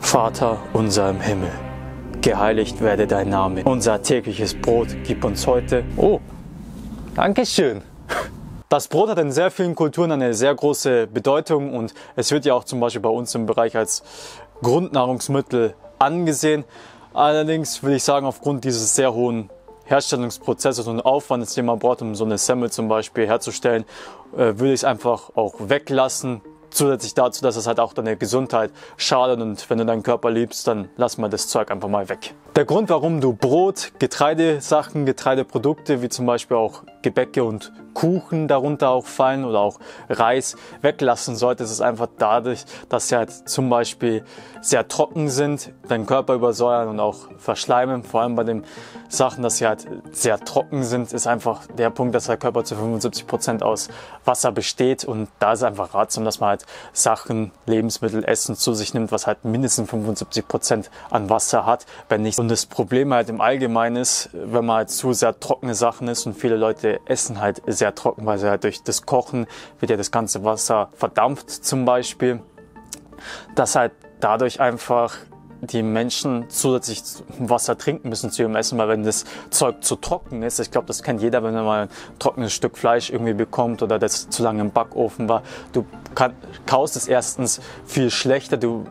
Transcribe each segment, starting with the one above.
Vater unser im Himmel, geheiligt werde dein Name. Unser tägliches Brot gib uns heute. Oh, Dankeschön. Das Brot hat in sehr vielen Kulturen eine sehr große Bedeutung und es wird ja auch zum Beispiel bei uns im Bereich als Grundnahrungsmittel angesehen. Allerdings würde ich sagen, aufgrund dieses sehr hohen Herstellungsprozesses und Aufwandes, den man braucht, um so eine Semmel zum Beispiel herzustellen, äh, würde ich es einfach auch weglassen. Zusätzlich dazu, dass es halt auch deine Gesundheit schadet und wenn du deinen Körper liebst, dann lass mal das Zeug einfach mal weg. Der Grund, warum du Brot, Getreidesachen, Getreideprodukte wie zum Beispiel auch Gebäcke und Kuchen darunter auch fallen oder auch Reis weglassen solltest, ist einfach dadurch, dass sie halt zum Beispiel sehr trocken sind, deinen Körper übersäuern und auch verschleimen. Vor allem bei den Sachen, dass sie halt sehr trocken sind, ist einfach der Punkt, dass der Körper zu 75 Prozent aus Wasser besteht und da ist einfach ratsam, dass man halt Sachen, Lebensmittel, Essen zu sich nimmt, was halt mindestens 75 Prozent an Wasser hat, wenn nicht. Und das Problem halt im Allgemeinen ist, wenn man halt zu sehr trockene Sachen isst und viele Leute essen halt sehr sehr trocken, weil sie halt durch das Kochen wird ja das ganze Wasser verdampft zum Beispiel. Dass halt dadurch einfach die Menschen zusätzlich Wasser trinken müssen zu ihrem Essen, weil wenn das Zeug zu trocken ist, ich glaube, das kennt jeder, wenn man mal ein trockenes Stück Fleisch irgendwie bekommt oder das zu lange im Backofen war, du kann, kaust es erstens viel schlechter, du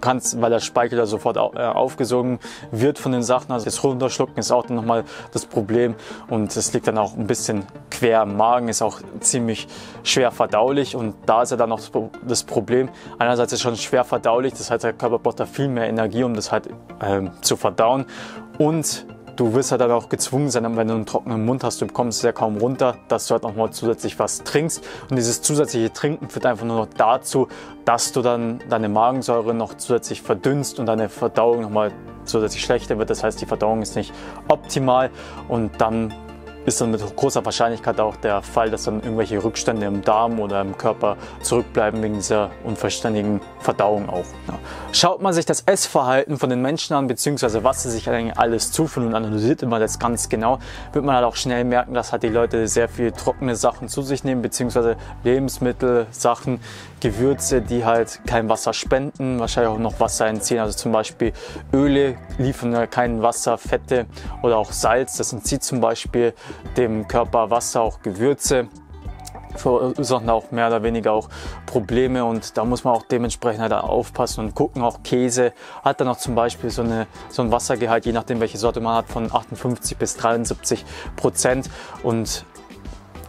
kannst, weil der Speichel da sofort äh, aufgesogen wird von den Sachen, also das Runterschlucken ist auch dann nochmal das Problem und es liegt dann auch ein bisschen quer im Magen, ist auch ziemlich schwer verdaulich und da ist ja dann auch das Problem, einerseits ist es schon schwer verdaulich, das heißt, der Körper braucht da viel mehr Energie Energie, um das halt ähm, zu verdauen. Und du wirst halt dann auch gezwungen sein, wenn du einen trockenen Mund hast, du bekommst es ja kaum runter, dass du halt nochmal zusätzlich was trinkst. Und dieses zusätzliche Trinken führt einfach nur noch dazu, dass du dann deine Magensäure noch zusätzlich verdünnst und deine Verdauung nochmal zusätzlich schlechter wird. Das heißt, die Verdauung ist nicht optimal und dann ist dann mit großer Wahrscheinlichkeit auch der Fall, dass dann irgendwelche Rückstände im Darm oder im Körper zurückbleiben wegen dieser unverständigen Verdauung auch. Ja. Schaut man sich das Essverhalten von den Menschen an, beziehungsweise was sie sich eigentlich alles zuführen und analysiert immer das ganz genau, wird man halt auch schnell merken, dass halt die Leute sehr viel trockene Sachen zu sich nehmen, beziehungsweise Lebensmittel, Sachen, Gewürze, die halt kein Wasser spenden, wahrscheinlich auch noch Wasser entziehen. Also zum Beispiel Öle liefern ja kein Wasser, Fette oder auch Salz. Das entzieht zum Beispiel dem Körper Wasser, auch Gewürze verursachen auch mehr oder weniger auch Probleme und da muss man auch dementsprechend halt aufpassen und gucken. Auch Käse hat dann auch zum Beispiel so, eine, so ein Wassergehalt, je nachdem welche Sorte man hat, von 58 bis 73 Prozent und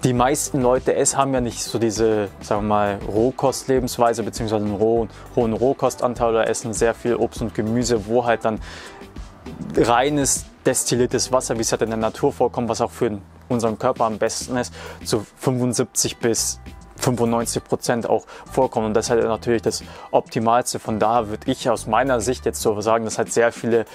die meisten Leute es haben ja nicht so diese, sagen wir mal, Rohkostlebensweise beziehungsweise einen rohen, hohen Rohkostanteil oder essen sehr viel Obst und Gemüse, wo halt dann reines destilliertes Wasser, wie es halt in der Natur vorkommt, was auch für unseren Körper am besten ist, zu 75 bis 95 Prozent auch vorkommen. Und das ist halt natürlich das Optimalste. Von daher würde ich aus meiner Sicht jetzt so sagen, dass halt sehr viele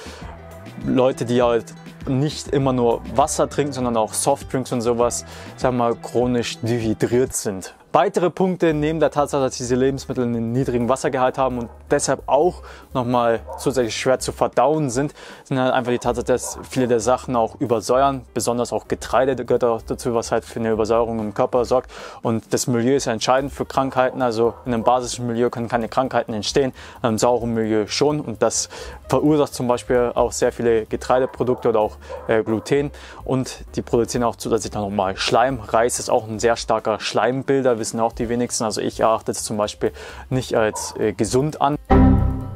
Leute, die halt nicht immer nur Wasser trinken, sondern auch Softdrinks und sowas, sagen wir mal, chronisch dehydriert sind. Weitere Punkte neben der Tatsache, dass diese Lebensmittel einen niedrigen Wassergehalt haben und deshalb auch nochmal zusätzlich schwer zu verdauen sind, sind halt einfach die Tatsache, dass viele der Sachen auch übersäuern, besonders auch Getreide gehört auch dazu, was halt für eine Übersäuerung im Körper sorgt. Und das Milieu ist ja entscheidend für Krankheiten. Also in einem basischen Milieu können keine Krankheiten entstehen, in einem sauren Milieu schon. Und das verursacht zum Beispiel auch sehr viele Getreideprodukte oder auch äh, Gluten. Und die produzieren auch zusätzlich nochmal Schleim. Reis ist auch ein sehr starker Schleimbilder wissen auch die wenigsten. Also ich erachte es zum Beispiel nicht als äh, gesund an.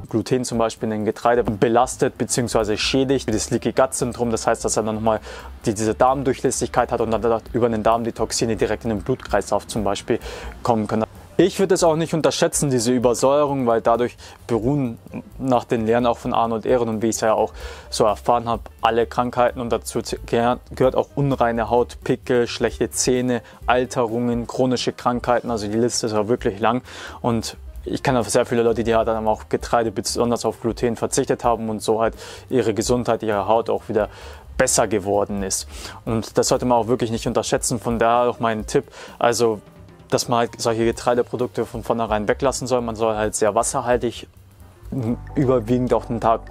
Gluten zum Beispiel in den Getreide belastet bzw. schädigt das Leaky Gut Syndrom. Das heißt, dass er dann nochmal die, diese Darmdurchlässigkeit hat und dann über den Darm die Toxine direkt in den Blutkreislauf zum Beispiel kommen können. Ich würde es auch nicht unterschätzen, diese Übersäuerung, weil dadurch beruhen nach den Lehren auch von Arnold Ehren und wie ich es ja auch so erfahren habe, alle Krankheiten und dazu gehört auch unreine Haut, Pickel, schlechte Zähne, Alterungen, chronische Krankheiten. Also die Liste ist ja wirklich lang und ich kenne auch sehr viele Leute, die halt dann auch Getreide, besonders auf Gluten verzichtet haben und so halt ihre Gesundheit, ihre Haut auch wieder besser geworden ist. Und das sollte man auch wirklich nicht unterschätzen. Von daher auch mein Tipp. Also dass man halt solche Getreideprodukte von vornherein weglassen soll. Man soll halt sehr wasserhaltig überwiegend auch den Tag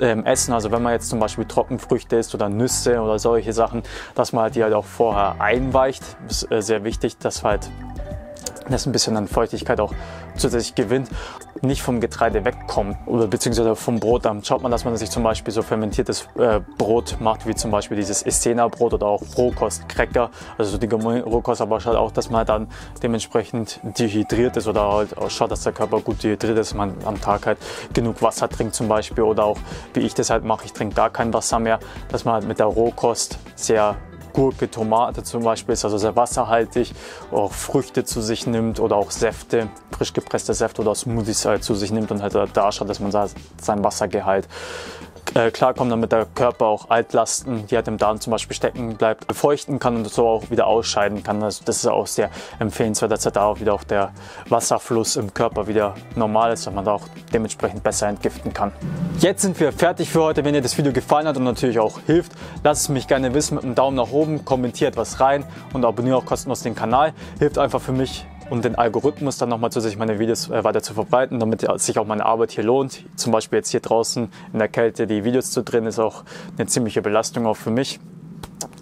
ähm, essen. Also wenn man jetzt zum Beispiel Trockenfrüchte isst oder Nüsse oder solche Sachen, dass man halt die halt auch vorher einweicht. Ist äh, sehr wichtig, dass halt das ein bisschen an Feuchtigkeit auch zusätzlich gewinnt. Nicht vom Getreide wegkommt oder beziehungsweise vom Brot, dann schaut man, dass man sich zum Beispiel so fermentiertes äh, Brot macht, wie zum Beispiel dieses Essener-Brot oder auch Rohkost-Cracker, also so die Rohkost, aber schaut auch, dass man dann dementsprechend dehydriert ist oder halt schaut, dass der Körper gut dehydriert ist, man am Tag halt genug Wasser trinkt zum Beispiel oder auch, wie ich das halt mache, ich trinke gar kein Wasser mehr, dass man halt mit der Rohkost sehr Gurke, Tomate zum Beispiel ist also sehr wasserhaltig, auch Früchte zu sich nimmt oder auch Säfte, frisch gepresste Säfte oder Smoothies halt zu sich nimmt und halt da schaut, dass man sein Wassergehalt äh, klarkommen, damit der Körper auch Altlasten, die halt im Darm zum Beispiel stecken bleibt, befeuchten kann und so auch wieder ausscheiden kann. Also das ist auch sehr empfehlenswert, dass da auch wieder auch der Wasserfluss im Körper wieder normal ist, dass man da auch dementsprechend besser entgiften kann. Jetzt sind wir fertig für heute. Wenn dir das Video gefallen hat und natürlich auch hilft, lass es mich gerne wissen mit einem Daumen nach oben, kommentiert was rein und abonniere auch kostenlos den Kanal. Hilft einfach für mich und den Algorithmus dann nochmal zusätzlich meine Videos äh, weiter zu verbreiten, damit sich auch meine Arbeit hier lohnt. Zum Beispiel jetzt hier draußen in der Kälte die Videos zu drehen, ist auch eine ziemliche Belastung auch für mich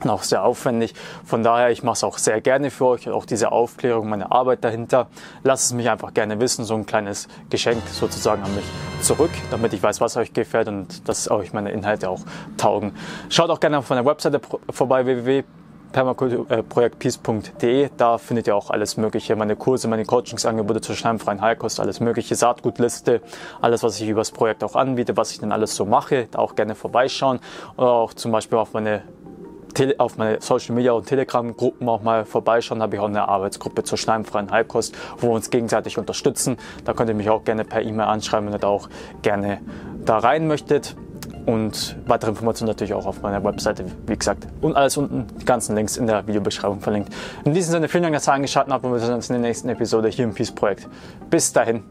und auch sehr aufwendig. Von daher, ich mache es auch sehr gerne für euch, auch diese Aufklärung, meine Arbeit dahinter. Lasst es mich einfach gerne wissen, so ein kleines Geschenk sozusagen an mich zurück, damit ich weiß, was euch gefällt und dass euch meine Inhalte auch taugen. Schaut auch gerne auf meiner Webseite vorbei, www permakulturprojektpeace.de. Da findet ihr auch alles Mögliche, meine Kurse, meine Coachingsangebote zur schleimfreien Heilkost, alles Mögliche, Saatgutliste, alles, was ich über das Projekt auch anbiete, was ich dann alles so mache, da auch gerne vorbeischauen oder auch zum Beispiel auf meine auf meine Social Media und Telegram Gruppen auch mal vorbeischauen. Da habe ich auch eine Arbeitsgruppe zur schleimfreien Heilkost, wo wir uns gegenseitig unterstützen. Da könnt ihr mich auch gerne per E-Mail anschreiben, wenn ihr da auch gerne da rein möchtet und weitere Informationen natürlich auch auf meiner Webseite, wie gesagt. Und alles unten, die ganzen Links in der Videobeschreibung verlinkt. In diesem Sinne, vielen Dank, dass ihr eingeschaltet habt und wir sehen uns in der nächsten Episode hier im Peace Projekt. Bis dahin.